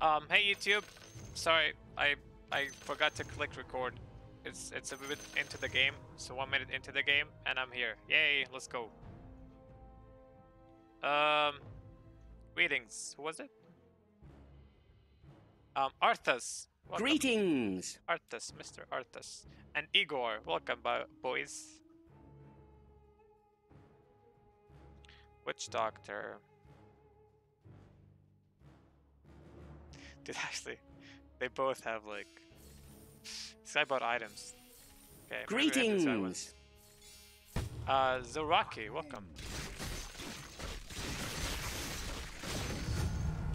Um, hey YouTube. Sorry, I I forgot to click record. It's it's a bit into the game, so one minute into the game, and I'm here. Yay, let's go. Um, greetings. Who was it? Um, Arthas. Welcome. Greetings! Arthas, Mr. Arthas, and Igor. Welcome, bo- boys. Witch Doctor. Actually, they both have like. This guy bought items. Okay, maybe I have this. Greetings! Uh, Zoraki, welcome.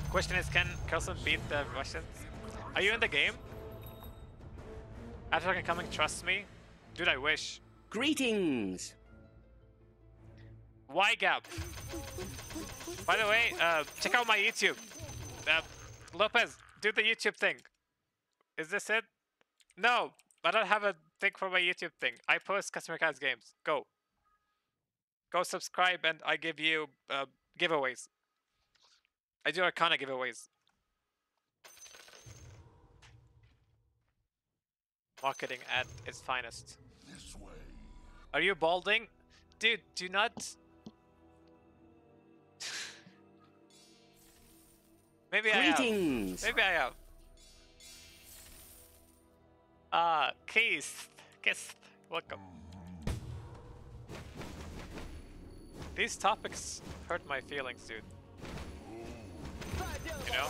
Question is, can Carlson beat the Russians? Are you in the game? After coming, trust me? Dude, I wish. Greetings! Y Gap. By the way, uh, check out my YouTube. Uh, Lopez, do the YouTube thing. Is this it? No, I don't have a thing for my YouTube thing. I post customer cards games. Go. Go subscribe and I give you uh, giveaways. I do Arcana giveaways. Marketing at its finest. This way. Are you balding? Dude, do not. Maybe I am. Greetings! Maybe I am. Ah, Keith. Keith. Welcome. These topics hurt my feelings, dude. You know?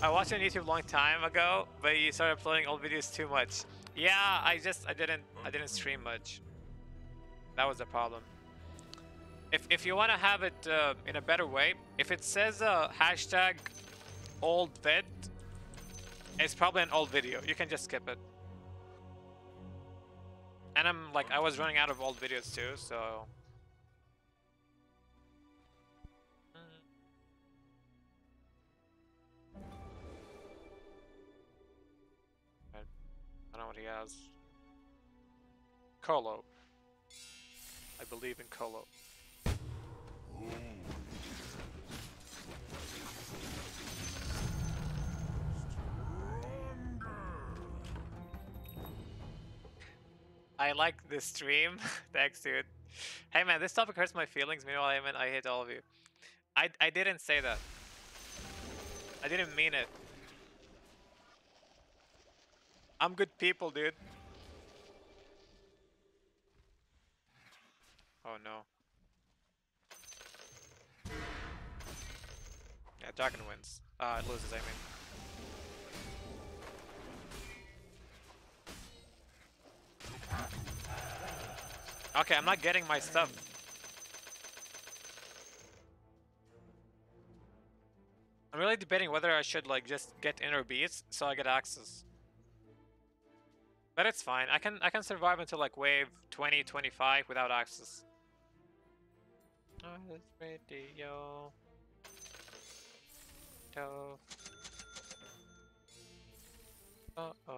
I watched on YouTube a long time ago, but you started uploading old videos too much. Yeah, I just I didn't I didn't stream much. That was the problem. If if you want to have it uh, in a better way, if it says uh, hashtag old vid, it's probably an old video. You can just skip it. And I'm like I was running out of old videos too, so. I don't know what he has. Colo. I believe in Colo. I like this stream. Thanks, dude. Hey, man, this topic hurts my feelings. Meanwhile, I mean, I hate all of you. I, I didn't say that. I didn't mean it. I'm good people, dude. Oh no. Dragon wins. Uh, it loses, I mean. Okay, I'm not getting my stuff. I'm really debating whether I should like just get inner beast so I get axes. But it's fine. I can I can survive until like wave 20, 25 without axes. Oh, this radio. Do. Uh oh.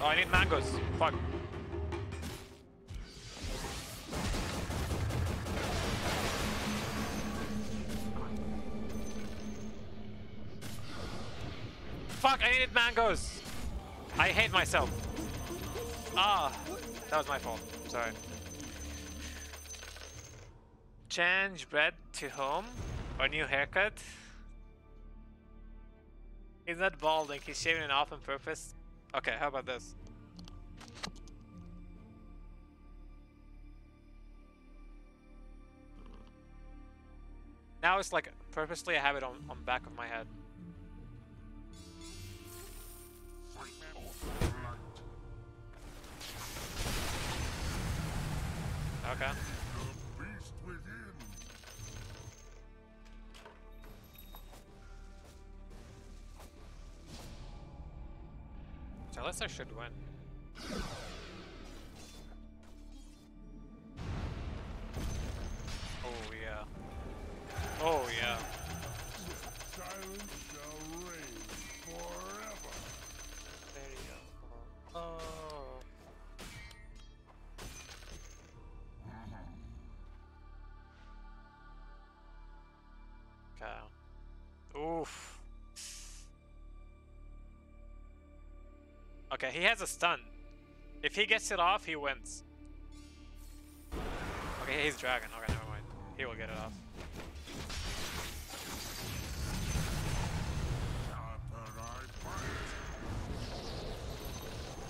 Oh, I need mangoes. Fuck. Fuck, I needed mangoes. I hate myself. Ah, that was my fault. Sorry. Change bread to home or new haircut. He's not balding, he's shaving it off on purpose. Okay, how about this? Now it's like purposely I have it on, on back of my head. Okay. So Alyssa should win. Okay, he has a stun. If he gets it off, he wins. Okay, he's dragon. Okay, never mind. He will get it off.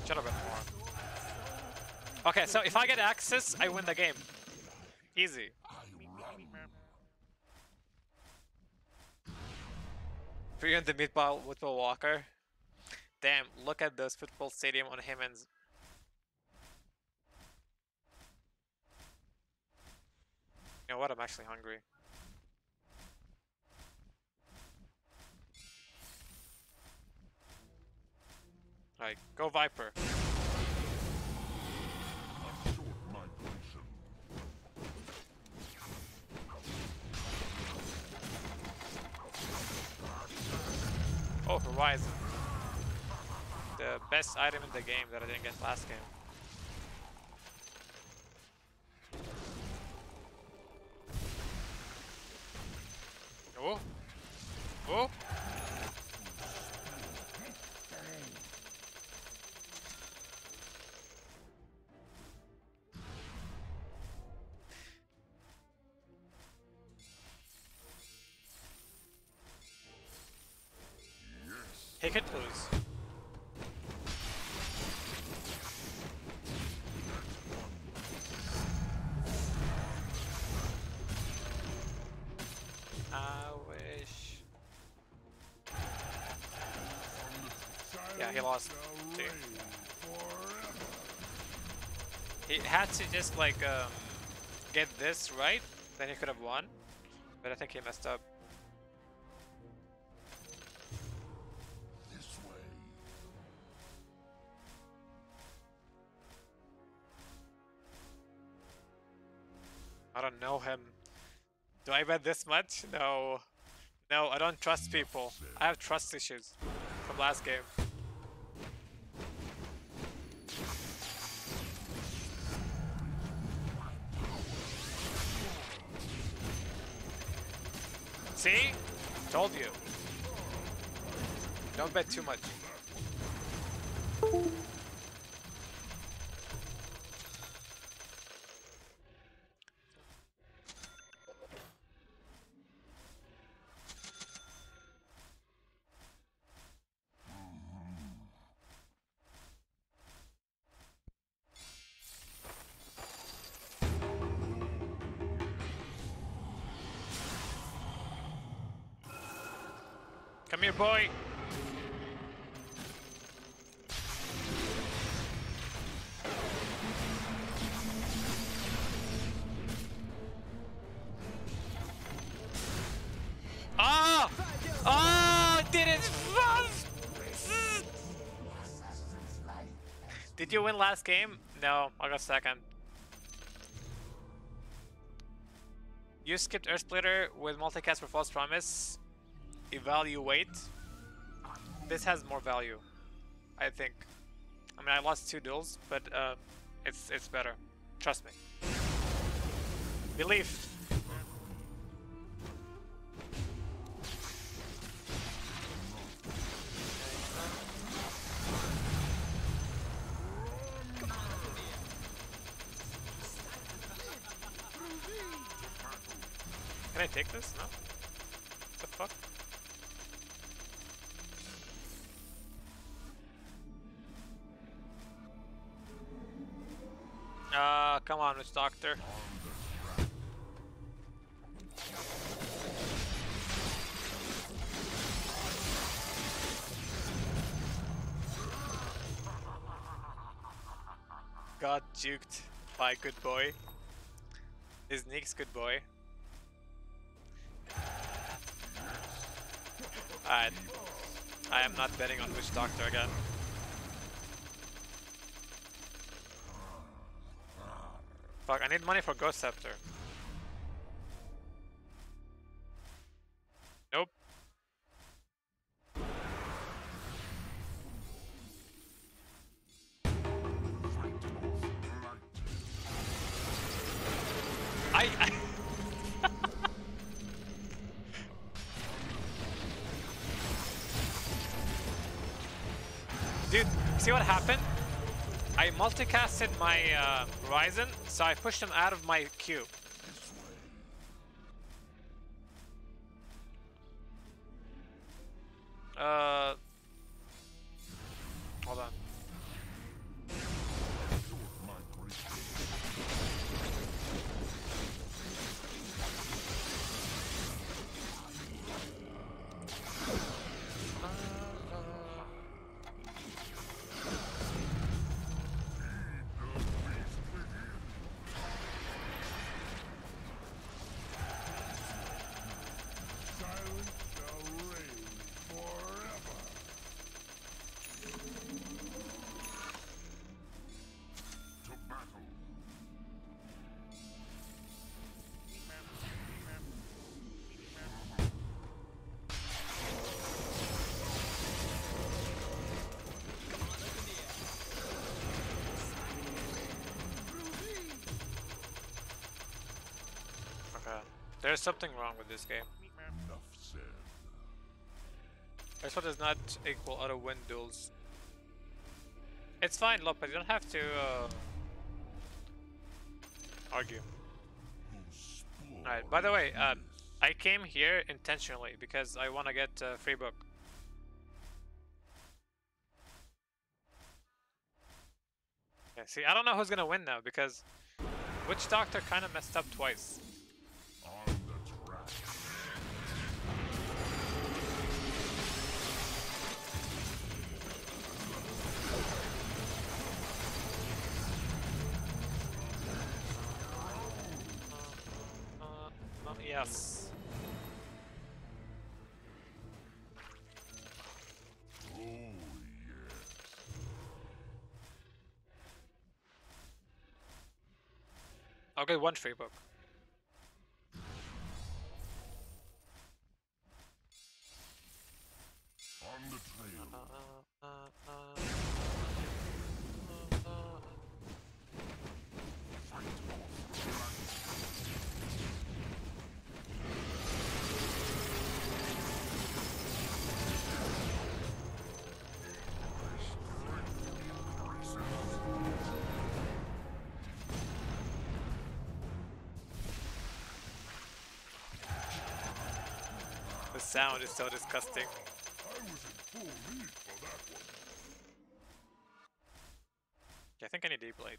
Should have been more. Okay, so if I get axes, I win the game. Easy. I run. Free on the meatball with Will Walker. Damn, look at this football stadium on Himmins. You know what? I'm actually hungry. Alright, go Viper. Oh, Horizon. The best item in the game that I didn't get last game. Oh. Oh. Yeah, he lost. He had to just like um, get this right, then he could have won. But I think he messed up. I don't know him. Do I bet this much? No. No, I don't trust people. I have trust issues from last game. See? Told you. Don't bet too much. Come here, boy. Ah! Ah! Did it! Did you win last game? No, I got second. You skipped Earth Splitter with multicast for False Promise. Evaluate. This has more value, I think. I mean, I lost two duels, but uh, it's it's better. Trust me. Believe. Can I take this? No? What the fuck? Ah, come on, Witch Doctor. Got juked by good boy. Is Nyx good boy. Alright. I am not betting on Witch Doctor again. Fuck, I need money for Ghost Scepter. I multicasted my uh, Ryzen, so I pushed him out of my queue. There's something wrong with this game. This one does not equal auto win duels. It's fine, Lopez. You don't have to uh, argue. Alright. By the way, uh. I came here intentionally because I want to get uh, free book. See, I don't know who's gonna win now because Witch Doctor kind of messed up twice. Yes. Oh, yes. I'll get one free book. Sound is so disgusting. I one. Think I need D-Blade.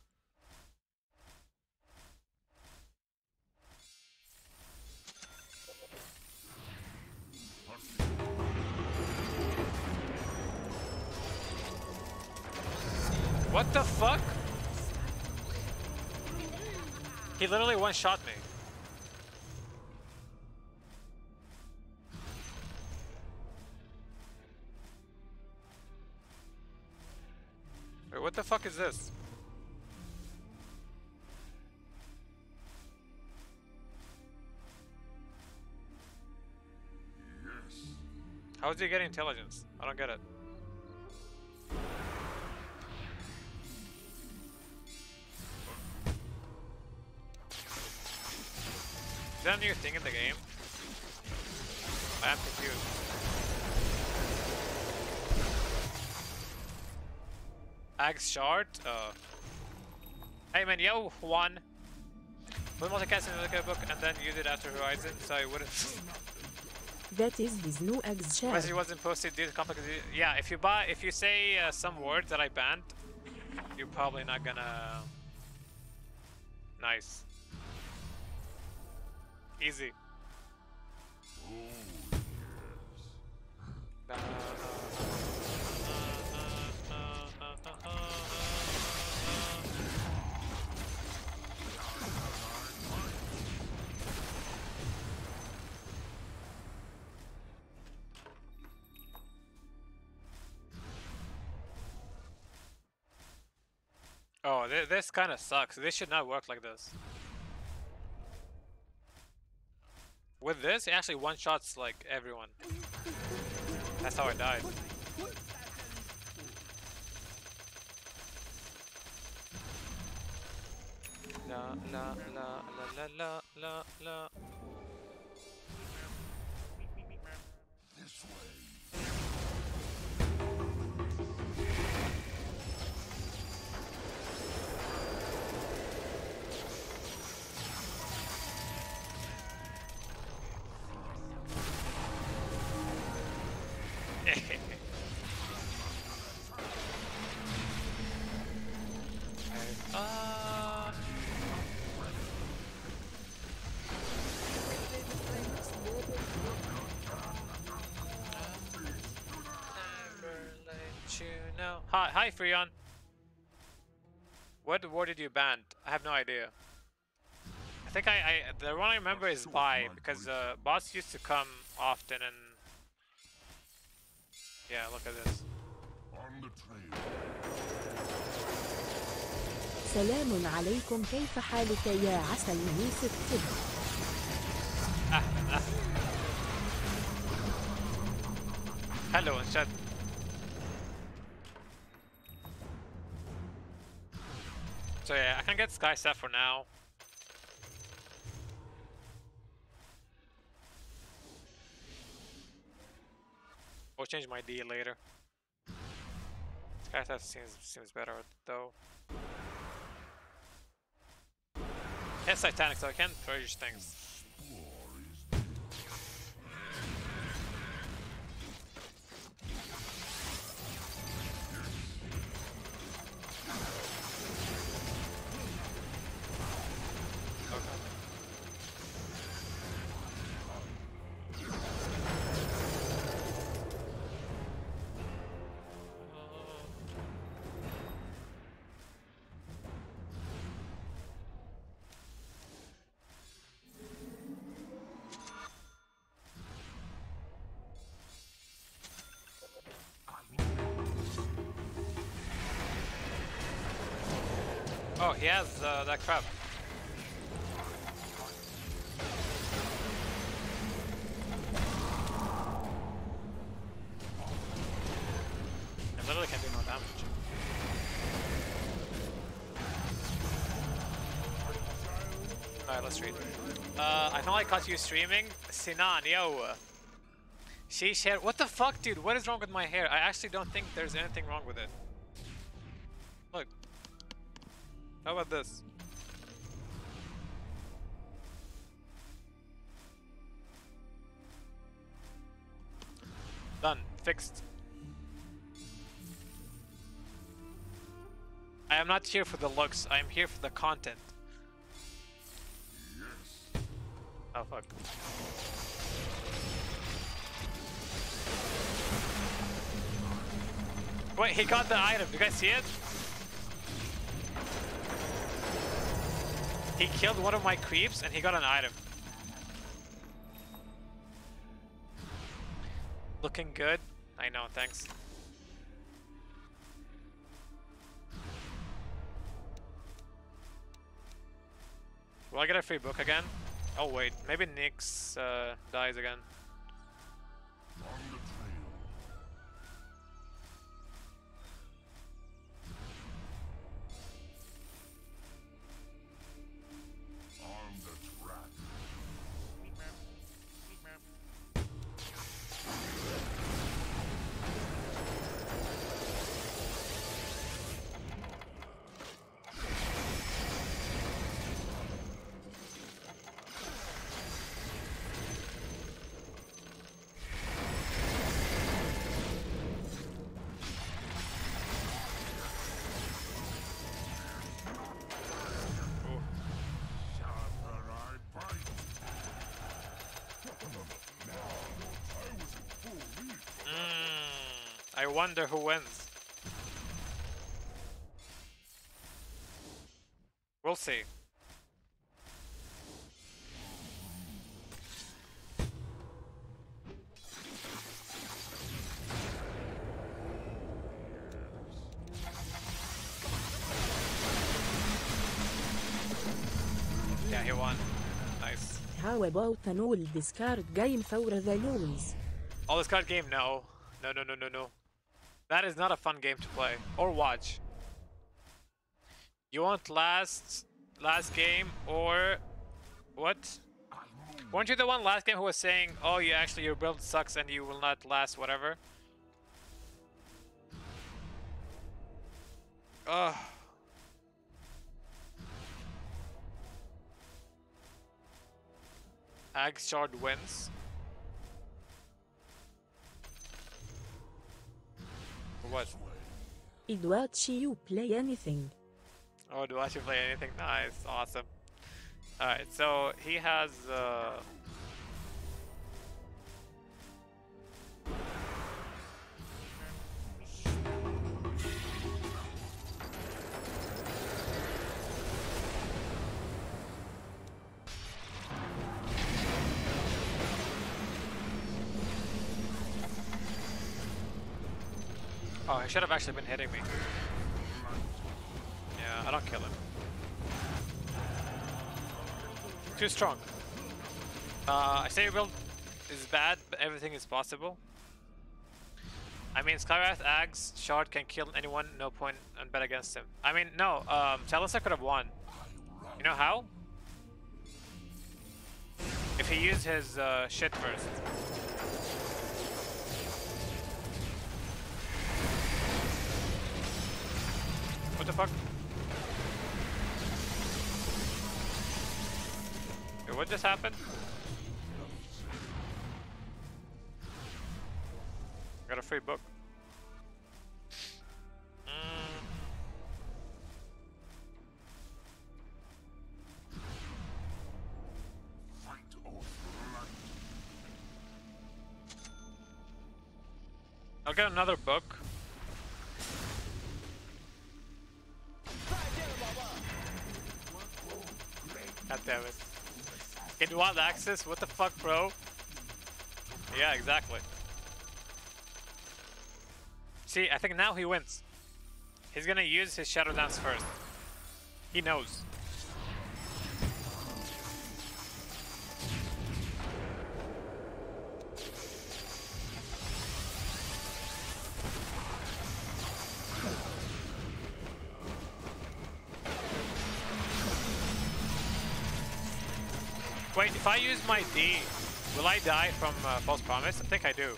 What the fuck? He literally one-shot me. Is this? Yes. How is he getting intelligence? I don't get it. Is that a new thing in the game? I am confused. Axe shard? Uh. Hey man, yo, Juan. Put multicast in the book and then use it after Horizon, so I wouldn't. That is his new ex Message share. wasn't posted due to complexity. Yeah, if you buy, if you say uh, some words that I banned, you're probably not gonna. Nice. Easy. Oh, yes. Oh, th this kind of sucks. This should not work like this. With this, it actually one-shots like everyone. That's how I died. La la la la la la la la. This way. Hi, hi Freon. What war did you ban? I have no idea. I think I, I the one I remember is short Bai my because grief. uh, boss used to come often and yeah, look at this. On the trail. سلام عليكم كيف حالك يا عسل يوسف طب Hello and chat. So yeah, I can get Sky Staff for now. We'll change my D later. Sky Staff seems seems better though. It's Titanic, so I can't purge things. He has uh, that crap. It literally can do no damage. Alright, let's read. Uh, I know I caught you streaming. Sinan, yo. She shared. What the fuck, dude? What is wrong with my hair? I actually don't think there's anything wrong with it. How about this? Done. Fixed. I am not here for the looks. I am here for the content. Yes. Oh fuck. Wait, he got the item. Do you guys see it? He killed one of my creeps and he got an item. Looking good. I know, thanks. Will I get a free book again? Oh wait, maybe Nyx uh, dies again. Wonder who wins. We'll see. Yeah, he won. Nice. How about an old discard game for the lulz? All this card game? No. No, no, no, no, no. That is not a fun game to play or watch. You want last last game or what? Weren't you the one last game who was saying, "Oh, you actually your build sucks and you will not last whatever"? Ugh. Ag Shard wins. What? I'd watch you play anything. Oh, do I should play anything? Nice, awesome. Alright, so he has uh Oh, he should have actually been hitting me. Yeah, I don't kill him. Too strong. Uh, I say your build is bad, but everything is possible. I mean, Skywrath, Ags, Shard can kill anyone, no point and bet against him. I mean, no, um, Talisa could have won. You know how? If he used his uh, shit first. The fuck? Wait, what just happened? I Got a free book. Mm. I'll get another book. Damn it. Get wild axes? What the fuck, bro? Yeah, exactly. See, I think now he wins. He's gonna use his Shadow Dance first. He knows. Use my D, will I die from uh, False Promise? I think I do.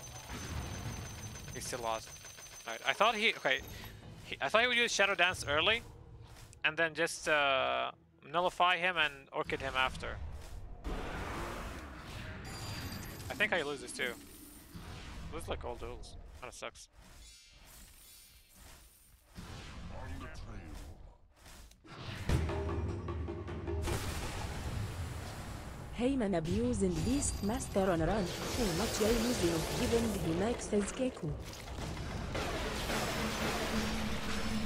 He's still lost. I thought he... Okay. He, I thought he would use Shadow Dance early, and then just uh, nullify him and Orchid him after. I think I lose this too. Lose like all duels. Kinda sucks. Heyman abusing Beast Master on run. Too much using giving he makes his Keku.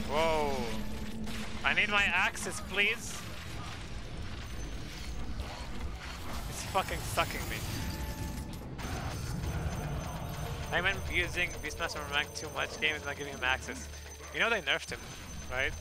Whoa. I need my axes, please. It's fucking sucking me. I'm using Beastmaster rank too much game is not giving him axes. You know they nerfed him, right?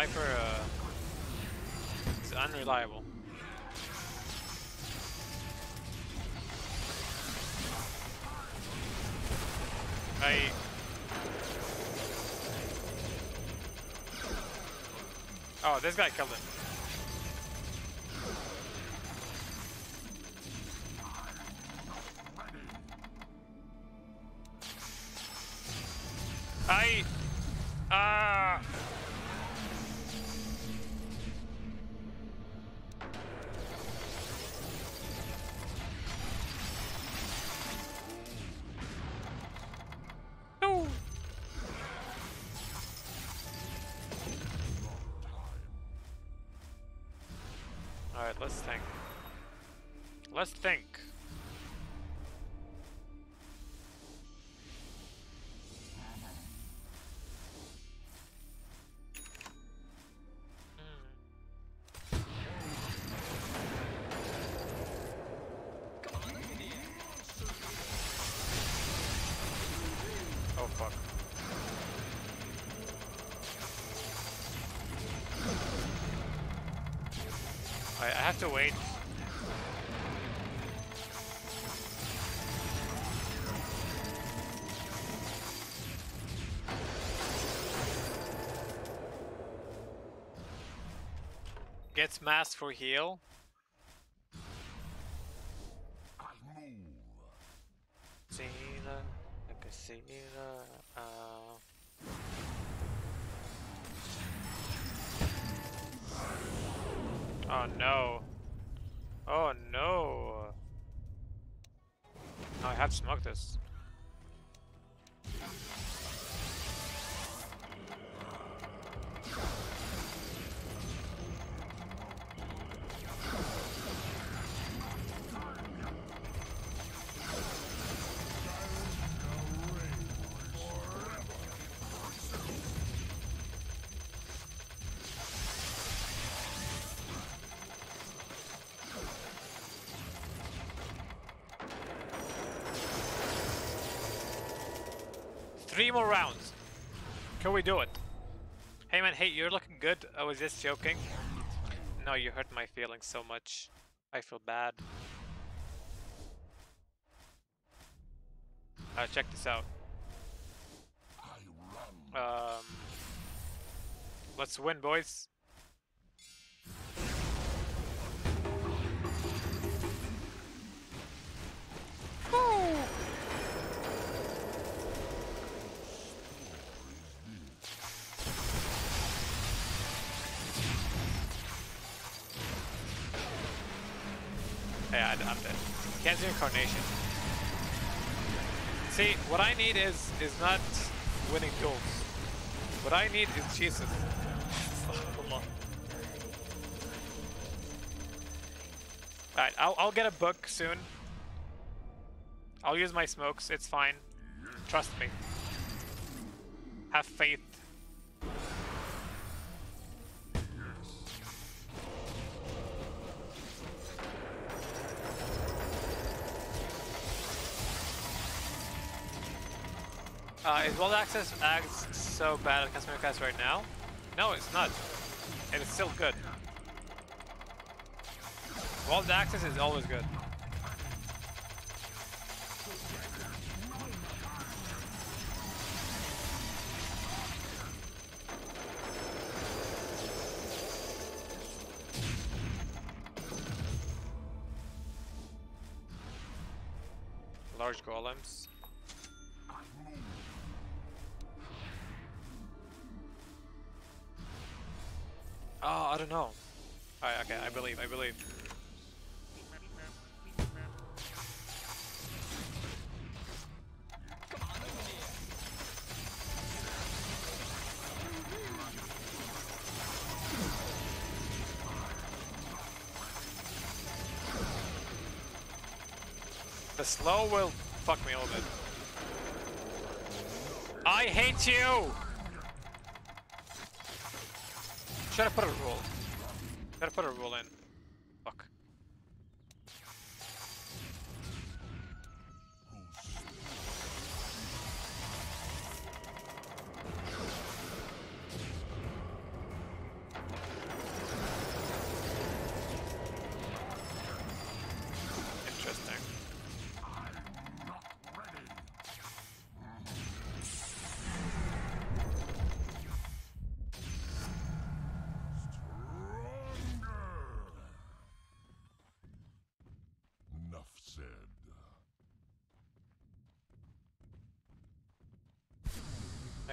Viper uh, is unreliable. I. Oh, this guy killed him. Let's think. Let's think. Gets mass for heal. Like a. Uh... Oh no. Oh no. Oh, I have to smoke this. Three more rounds. Can we do it? Hey man, hey, you're looking good. I was just joking. No, you hurt my feelings so much. I feel bad. Uh, check this out. Um, let's win, boys. Yeah, I'm dead. Can't do incarnation. See, what I need is is not winning duels. What I need is Jesus. Alright, I'll, I'll get a book soon. I'll use my smokes, it's fine. Trust me. Have faith. World Access acts so bad at customer cast right now? No, it's not. And It is still good. World Access is always good. Large golems. Know. Alright, okay, I believe, I believe. The slow will fuck me over. I hate you! Should have put a rule. Have put a rule in.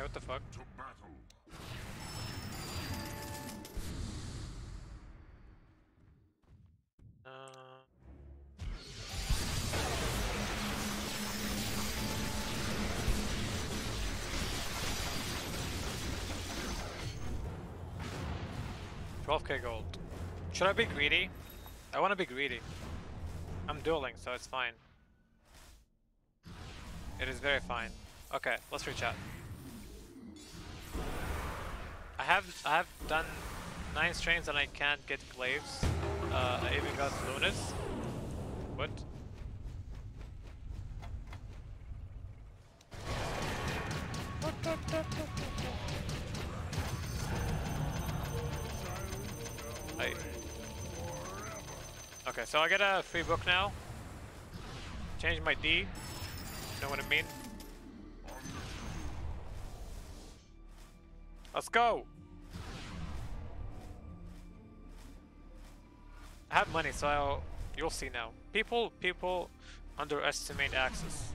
What the fuck? To battle. Uh... Twelve K gold. Should I be greedy? I wanna be greedy. I'm dueling, so it's fine. It is very fine. Okay, let's reach out. I have I have done nine strains and I can't get glaives. Uh, I even got Lunas. What? I... Okay, so I get a free book now. Change my D. Know what I mean? Let's go! Have money, so I'll, you'll see now. People, people underestimate axes.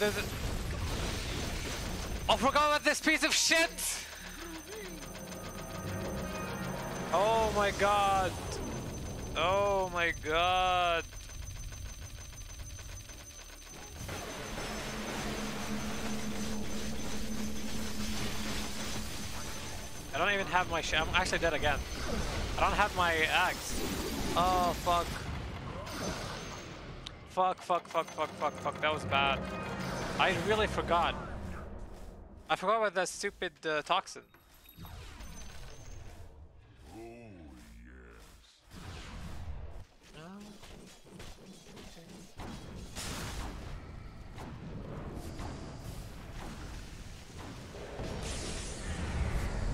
there's i forgot about this piece of shit! Oh my god! Oh my god! I don't even have my I'm actually dead again. I don't have my axe. Oh, fuck. Fuck, fuck, fuck, fuck, fuck, fuck. That was bad. I really forgot. I forgot about that stupid uh, toxin.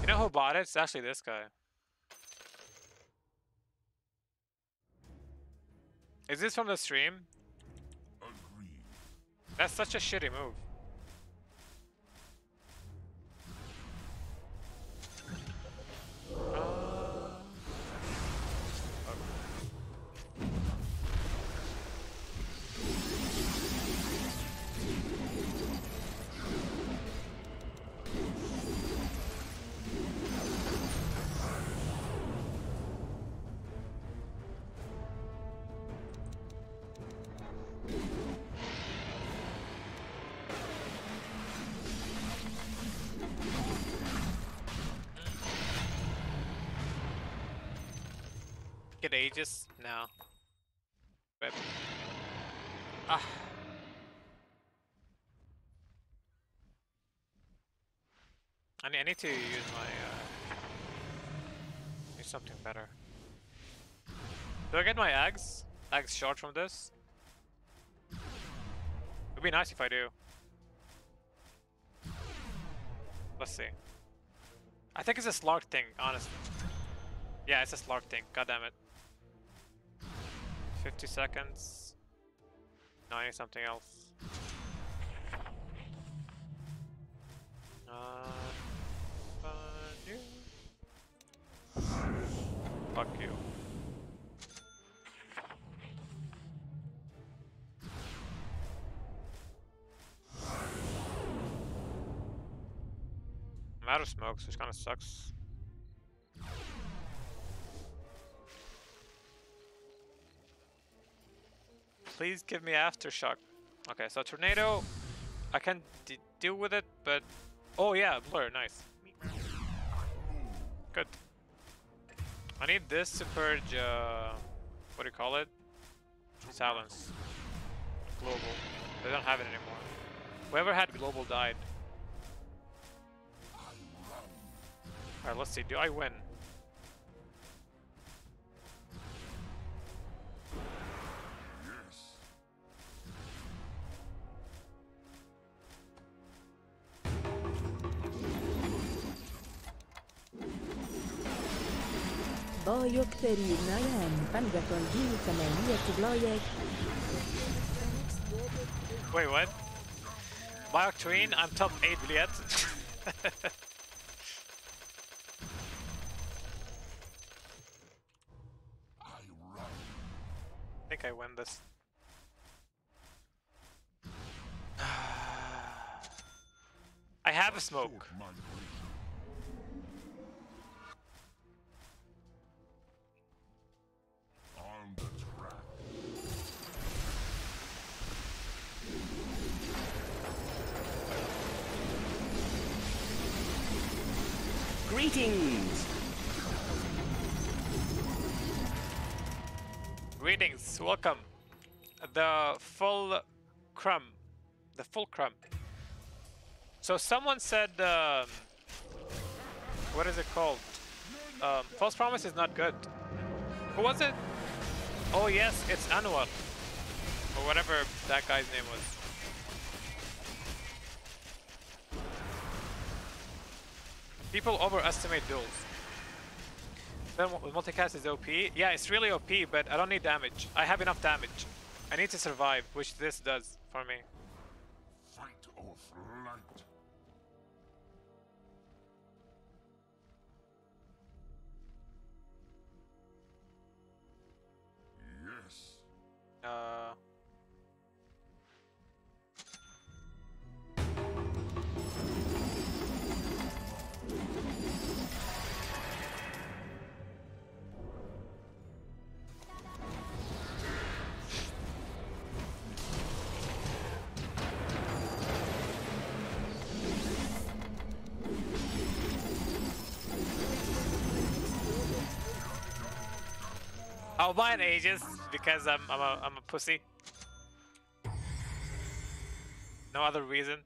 You know who bought it? It's actually this guy. Is this from the stream? That's such a shitty move. Get Aegis? No. But ah. I need, I need to use my uh need something better. Do I get my eggs? Eggs short from this? It'd be nice if I do. Let's see. I think it's a slog thing, honestly. Yeah, it's a slog thing. God damn it. 50 seconds. No, I need something else. Uh, you. Fuck you. I'm out of smokes, which kind of sucks. Please give me aftershock. Okay, so tornado, I can deal with it, but oh yeah, blur, nice. Good. I need this to purge. Uh, what do you call it? Silence. Global. They don't have it anymore. Whoever had global died. Alright, let's see. Do I win? Blajek, Wait, what? Bioctrine, I'm top 8 yet. I think I win this. I have a smoke. The full crumb. The full crumb. So someone said, um, what is it called? Um, false promise is not good. Who was it? Oh yes, it's Anwar. Or whatever that guy's name was. People overestimate duels. Then mu- multicast is OP. Yeah, it's really OP, but I don't need damage. I have enough damage. I need to survive, which this does for me. Fight or flight. I'll buy an Aegis because I'm I'm a I'm a pussy. No other reason.